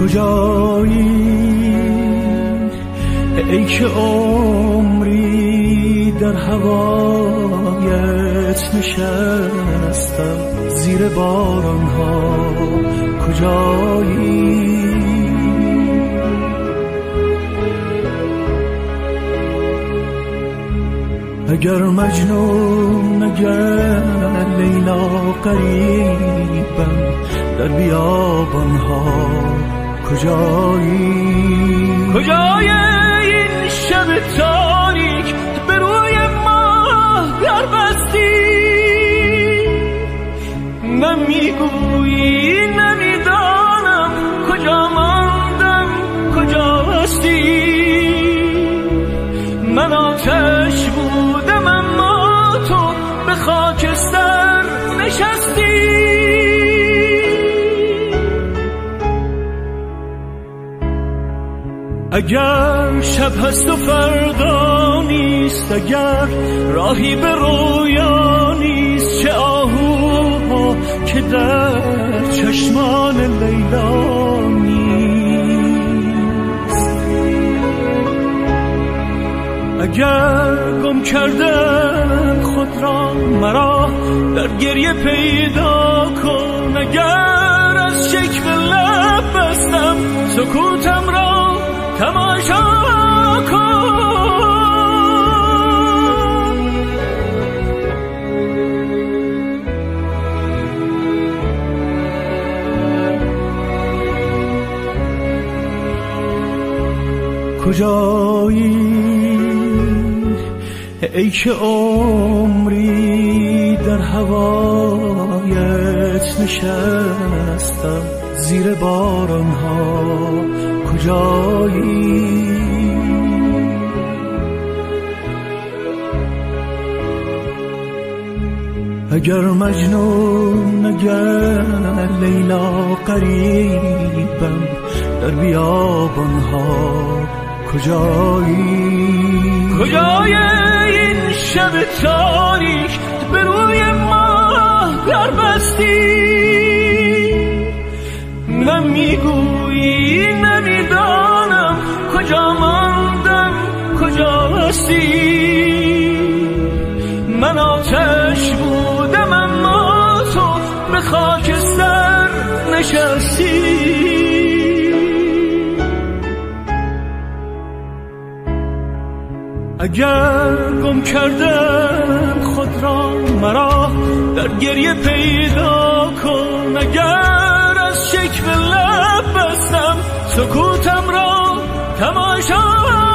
کجایی؟ ای که عمری در هوایت نشستم زیر باران ها کجایی؟ اگر مجنون اگر لیلا قریبم در بیابان ها کجایی؟ کجای این شب تاریک به روی ما در بستی؟ نمی‌گویی نمی‌دانم کجا ماندم کجا هستی؟ من آتش بودم اما تو به خاکستر نشستی. اگر شب هست و فردا نیست اگر راهی به رویا نیست چه آهوها که در چشمان لیلا نیست. اگر گم کردن خود را مرا در گریه پیدا کن اگر از شکل لب بستم سکوتم کجایی؟ ای که عمری در هوایت نشستم زیر باران ها کجایی؟ اگر مجنون اگر لیلا قریبم در بیابان ها کجایی؟ کجای این شب تاریک به روی ما در بستی؟ نمی‌گویی نمی‌دانم کجا ماندم کجا هستی؟ من آتش بودم اما تو به خاکستر نشستی. اگر گم کردن خود را مرا در گریه پیدا کن. اگر از شکل لب بستم سکوتم را تماشا